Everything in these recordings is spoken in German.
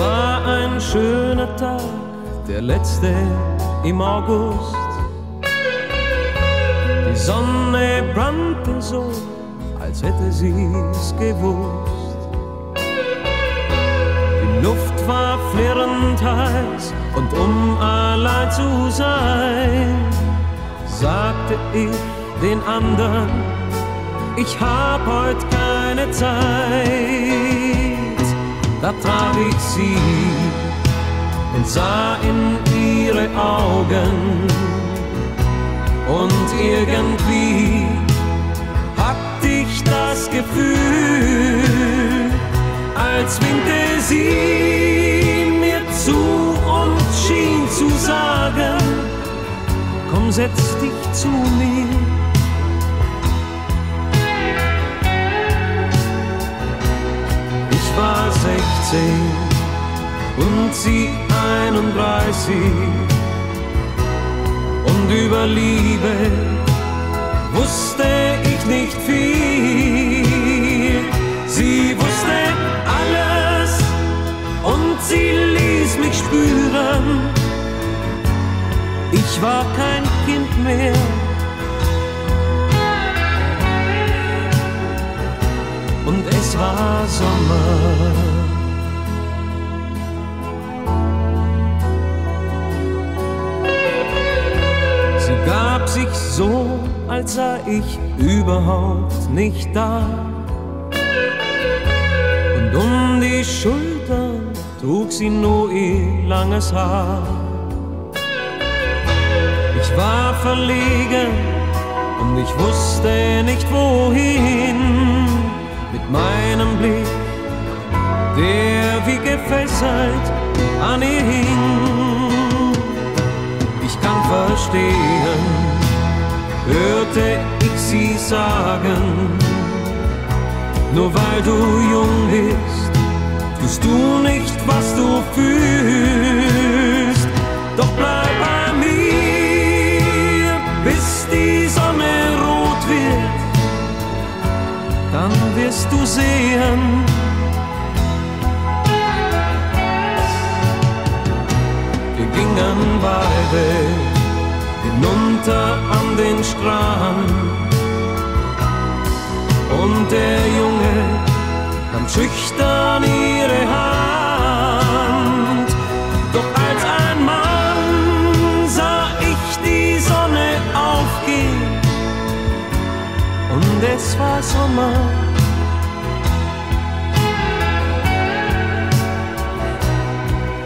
ein schöner Tag, der letzte im August. Die Sonne brannte so, als hätte sie's gewusst. Die Luft war flirrend heiß und um allein zu sein, sagte ich den anderen, ich hab heut keine Zeit. Da traf ich sie und sah in ihre Augen und irgendwie hatte ich das Gefühl, als winkte sie mir zu und schien zu sagen, komm setz dich zu mir. Und sie 31 und über Liebe wusste ich nicht viel. Sie wusste alles und sie ließ mich spüren, ich war kein Kind mehr. Und es war Sommer. Sich so, als sei ich überhaupt nicht da. Und um die Schulter trug sie nur ihr langes Haar. Ich war verlegen und ich wusste nicht wohin mit meinem Blick, der wie gefesselt an ihr hing. Ich kann verstehen, hörte ich sie sagen, nur weil du jung bist, tust du nicht, was du fühlst. Doch bleib bei mir, bis die Sonne rot wird, dann wirst du sehen. Wir gingen beide hinunter an den Strand und der Junge nahm schüchtern ihre Hand. Doch als ein Mann sah ich die Sonne aufgehen und es war Sommer.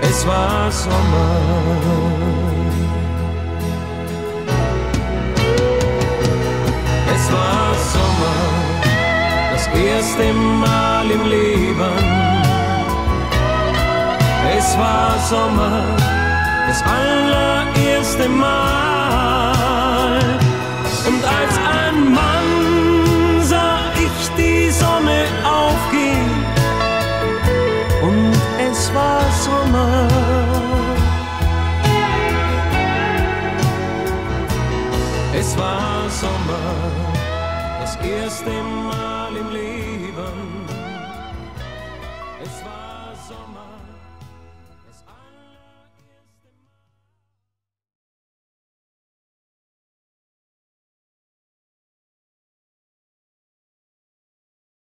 Es war Sommer. Erste Mal im Leben. Es war Sommer, das allererste Mal. Und als ein Mann sah ich die Sonne aufgehen. Und es war Sommer. Es war Sommer, das erste Mal.